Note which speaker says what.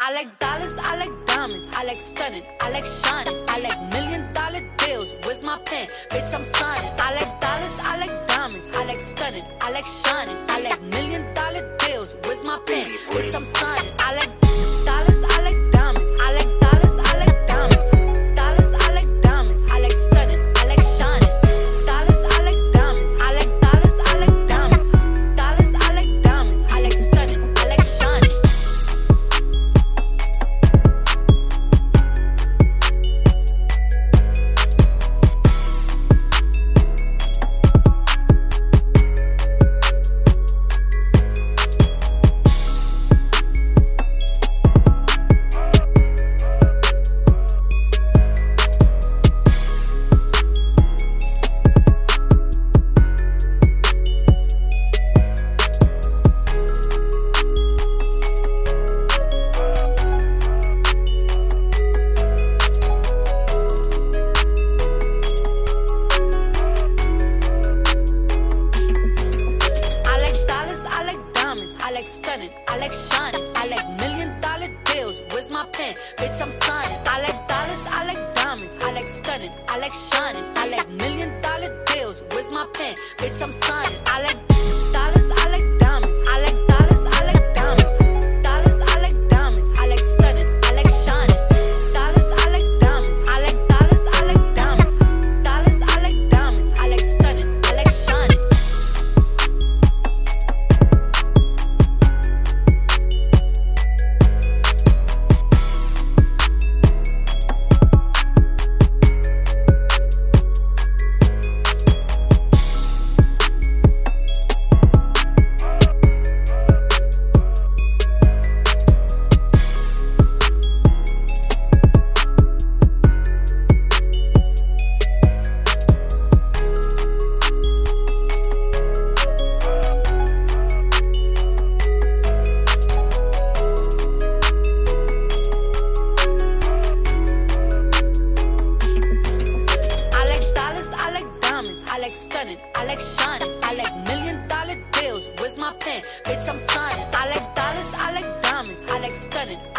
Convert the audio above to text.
Speaker 1: I like dollars, I like diamonds, I like stunning, I like shining, I like million dollar deals. Where's my pen? Bitch, I'm signing. I like dollars, I like diamonds, I like stunning, I like shining, I like million dollar deals. Where's my pen? Bitch, I'm signing. My pen? Bitch, I'm signing. I like dollars, I like diamonds, I like stunning, I like shining, I like million dollar deals. Where's my pen? Bitch, I'm signing. I like I like shining, I like million dollar deals. Where's my pen? Bitch, I'm signing. I like dollars, I like diamonds, I like stunning, I like